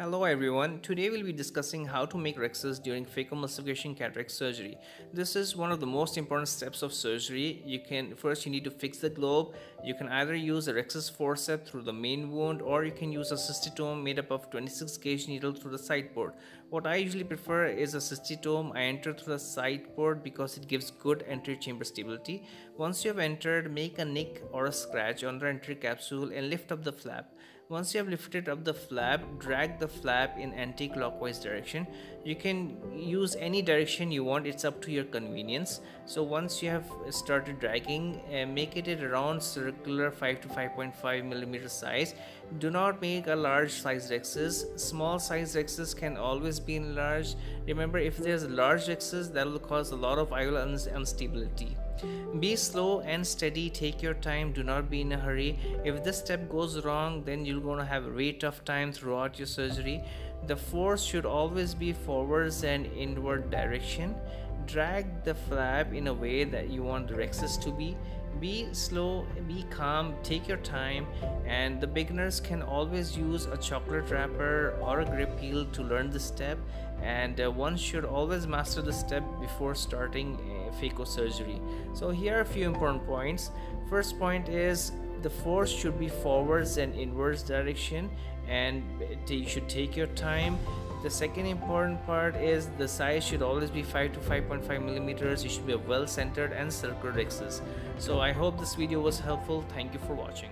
Hello everyone, today we'll be discussing how to make rhexis during phacoemulsification cataract surgery. This is one of the most important steps of surgery. You can First you need to fix the globe. You can either use a rhexis forceps through the main wound or you can use a cystitome made up of 26 gauge needle through the side port. What I usually prefer is a cystitome. I enter through the side port because it gives good anterior chamber stability. Once you have entered, make a nick or a scratch on the anterior capsule and lift up the flap. Once you have lifted up the flap, drag the flap in anti-clockwise direction. You can use any direction you want, it's up to your convenience. So once you have started dragging, uh, make it at around circular 5 to 5.5 millimeter size. Do not make a large size rhexis. Small size rhexis can always be enlarged. Remember if there's large rhexis that will cause a lot of instability. Be slow and steady, take your time, do not be in a hurry. If this step goes wrong, then you're gonna have a very tough time throughout your surgery. The force should always be forwards and inward direction. Drag the flap in a way that you want the rhexis to be. Be slow be calm take your time and the beginners can always use a chocolate wrapper or a grip peel to learn the step and uh, one should always master the step before starting phaco surgery. So here are a few important points. First point is the force should be forwards and inwards direction and you should take your time the second important part is the size should always be 5 to 5.5 millimeters. It should be a well centered and circular rhexis so i hope this video was helpful. Thank you for watching